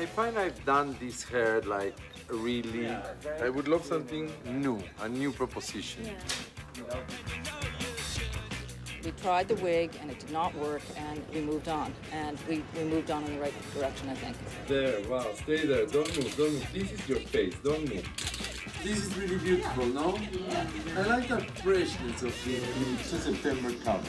I find I've done this hair like really. I would love something new, a new proposition. We tried the wig and it did not work and we moved on. And we, we moved on in the right direction, I think. There, wow, stay there. Don't move, don't move. This is your face, don't move. This is really beautiful, no? I like the freshness of the, the September cover.